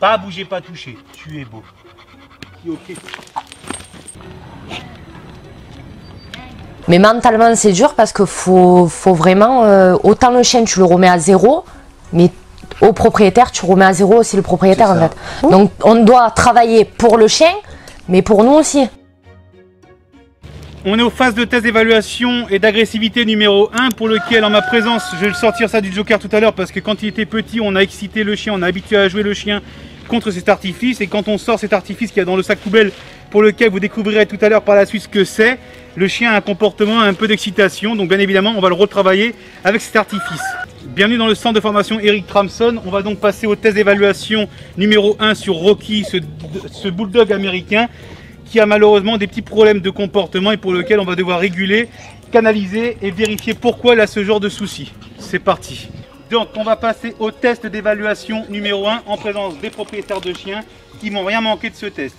Pas bouger, pas toucher. Tu es beau. Ok. Mais mentalement, c'est dur parce que faut, faut vraiment. euh, autant le chien, tu le remets à zéro, mais au propriétaire, tu remets à zéro aussi le propriétaire en fait. Donc on doit travailler pour le chien, mais pour nous aussi. On est aux phases de test d'évaluation et d'agressivité numéro 1 pour lequel en ma présence, je vais le sortir ça du joker tout à l'heure parce que quand il était petit, on a excité le chien, on a habitué à jouer le chien contre cet artifice et quand on sort cet artifice qu'il y a dans le sac poubelle pour lequel vous découvrirez tout à l'heure par la suite ce que c'est, le chien a un comportement, un peu d'excitation donc bien évidemment on va le retravailler avec cet artifice. Bienvenue dans le centre de formation Eric Tramson. On va donc passer au test d'évaluation numéro 1 sur Rocky, ce, ce bulldog américain qui a malheureusement des petits problèmes de comportement et pour lequel on va devoir réguler, canaliser et vérifier pourquoi il a ce genre de soucis. C'est parti. Donc on va passer au test d'évaluation numéro 1 en présence des propriétaires de chiens qui m'ont rien manqué de ce test.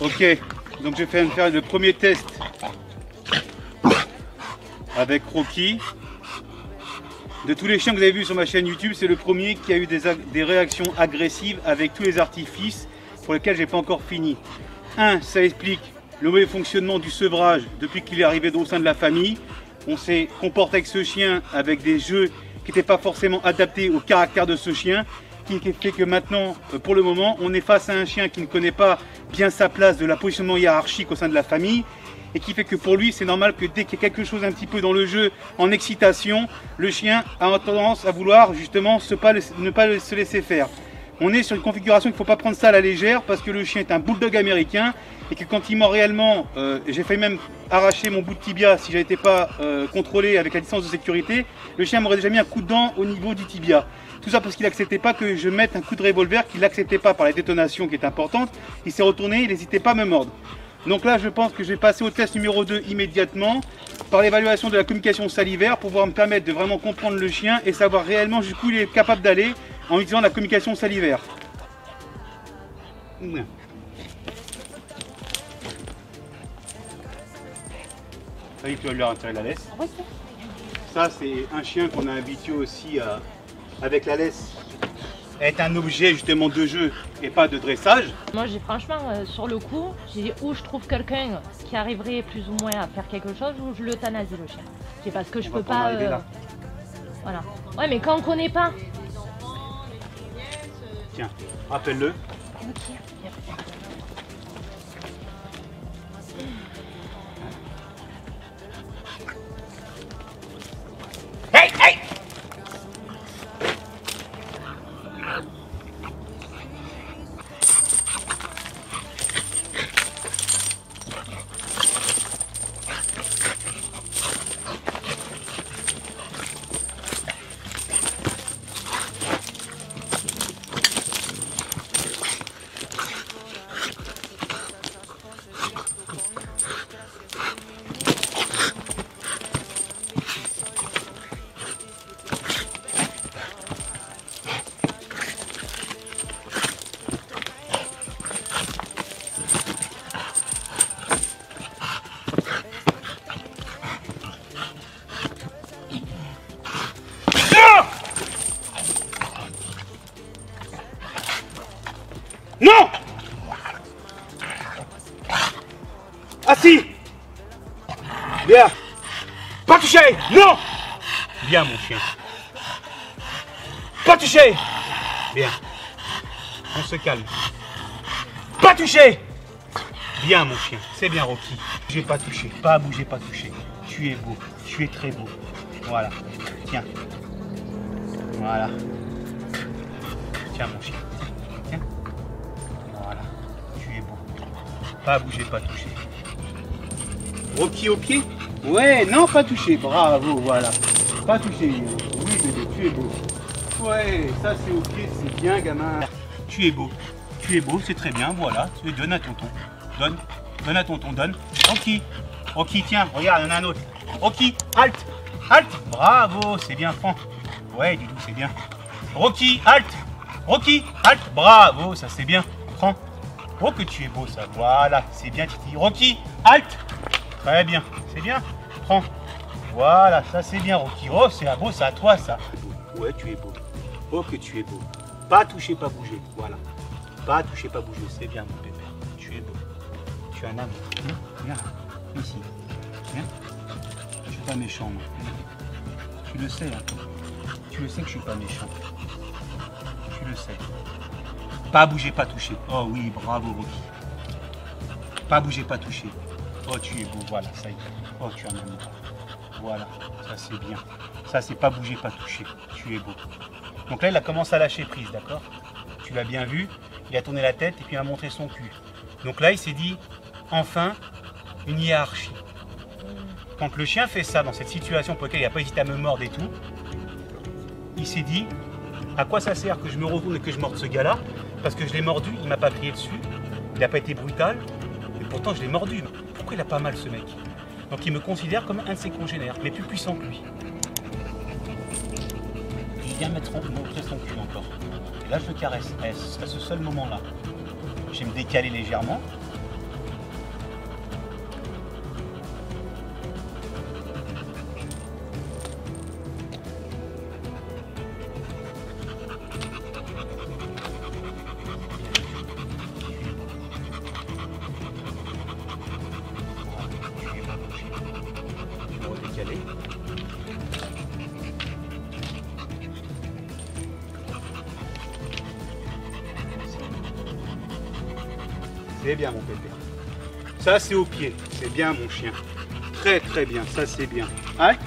Ok, donc je vais faire le premier test avec Rocky. De tous les chiens que vous avez vus sur ma chaîne YouTube, c'est le premier qui a eu des, réactions agressives avec tous les artifices pour lesquels j'ai pas encore fini. Un, ça explique le mauvais fonctionnement du sevrage depuis qu'il est arrivé au sein de la famille. On s'est comporté avec ce chien avec des jeux qui n'étaient pas forcément adaptés au caractère de ce chien, qui fait que maintenant, euh, pour le moment, on est face à un chien qui ne connaît pas bien sa place de la positionnement hiérarchique au sein de la famille et qui fait que pour lui, c'est normal que dès qu'il y a quelque chose un petit peu dans le jeu en excitation, le chien a tendance à vouloir justement ne pas se laisser faire. On est sur une configuration qu'il ne faut pas prendre ça à la légère parce que le chien est un bulldog américain et que quand il mord réellement, euh, j'ai failli même arracher mon bout de tibia si je n'étais pas euh, contrôlé avec la distance de sécurité, le chien m'aurait déjà mis un coup de dent au niveau du tibia. Tout ça parce qu'il n'acceptait pas que je mette un coup de revolver, qu'il n'acceptait pas par la détonation qui est importante. Il s'est retourné, il n'hésitait pas à me mordre. Donc là, je pense que je vais passer au test numéro 2 immédiatement par l'évaluation de la communication salivaire pour pouvoir me permettre de vraiment comprendre le chien et savoir réellement jusqu'où il est capable d'aller en utilisant la communication salivaire. Ça y est, tu vas lui retirer la laisse. Ça, c'est un chien qu'on a habitué aussi à, avec la laisse, être un objet justement de jeu et pas de dressage. Moi, j'ai franchement, euh, sur le coup, j'ai dit où je trouve quelqu'un qui arriverait plus ou moins à faire quelque chose ou je l'euthanasie le chien. C'est parce que je On peux pas là. Voilà. Ouais, mais quand on connaît pas. Tiens, rappelle-le. Non Assis Bien Pas touché Non Bien mon chien. Pas touché Bien. On se calme. Pas touché Bien mon chien, c'est bien Rocky. J'ai pas touché, pas bougé, pas touché. Tu es beau, tu es très beau. Voilà. Tiens. Voilà. Tiens mon chien. Pas bougé, pas touché. Rocky au pied Ouais, non, pas touché. Bravo, voilà. Pas touché. Oui, bébé, tu es beau. Ouais, ça c'est au pied, c'est bien, gamin. Tu es beau. Tu es beau, c'est très bien, voilà. Tu donne à tonton. Donne. Donne à tonton, donne. Rocky. Rocky, tiens, regarde, il y en a un autre. Rocky, halte. Halte. Bravo, c'est bien, prends. Ouais, du tout, c'est bien. Rocky, halte. Rocky, halte. Bravo, ça c'est bien. Prends. Oh, que tu es beau, ça. Voilà, c'est bien, Titi. Rocky, halte. Très bien, c'est bien. Prends. Voilà, ça c'est bien, Rocky. Oh, c'est beau, c'est à toi, ça. Ouais, tu es beau. Oh, que tu es beau. Pas toucher, pas bouger. Voilà. Pas toucher, pas bouger. C'est bien, mon pépère. Tu es beau. Tu es un ami. Viens, viens. Ici. Viens. Je suis pas méchant, moi. Tu le sais, hein. Tu le sais que je suis pas méchant. Tu le sais. Pas bouger, pas toucher. Oh oui, bravo, Rocky. Pas bouger, pas toucher. Oh, tu es beau, voilà, ça y est. Oh, tu un ami. Voilà, ça c'est bien. Ça, c'est pas bouger, pas toucher. Tu es beau. Donc là, il a commencé à lâcher prise, d'accord? Tu l'as bien vu. Il a tourné la tête et puis il a montré son cul. Donc là, il s'est dit, enfin, une hiérarchie. Quand le chien fait ça dans cette situation pour laquelle il n'a pas hésité à me mordre et tout, il s'est dit, à quoi ça sert que je me retourne et que je morde ce gars-là? Parce que je l'ai mordu, il m'a pas crié dessus, il n'a pas été brutal, et pourtant je l'ai mordu. Pourquoi il a pas mal ce mec? Donc il me considère comme un de ses congénères, mais plus puissant que lui. Il vient mettre montrer son cul encore. Et là je le caresse. À ce seul moment-là, je vais me décaler légèrement. C'est bien mon pépère. Ça c'est au pied. C'est bien mon chien. Très très bien. Ça c'est bien. Halte.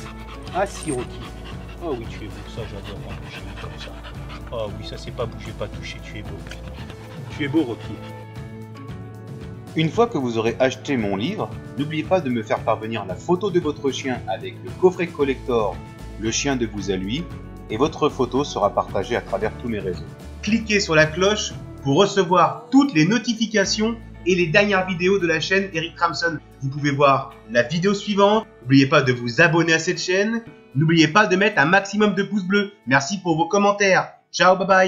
Assis Rocky. Oh oui tu es beau. Ça j'adore voir mon chien comme ça. Oh oui ça c'est pas bouger, pas toucher. Tu es beau. Tu es beau Rocky. Une fois que vous aurez acheté mon livre, n'oubliez pas de me faire parvenir la photo de votre chien avec le coffret collector Le chien de vous à lui et votre photo sera partagée à travers tous mes réseaux. Cliquez sur la cloche pour recevoir toutes les notifications et les dernières vidéos de la chaîne Eric Tramson. Vous pouvez voir la vidéo suivante. N'oubliez pas de vous abonner à cette chaîne. N'oubliez pas de mettre un maximum de pouces bleus. Merci pour vos commentaires. Ciao, bye bye.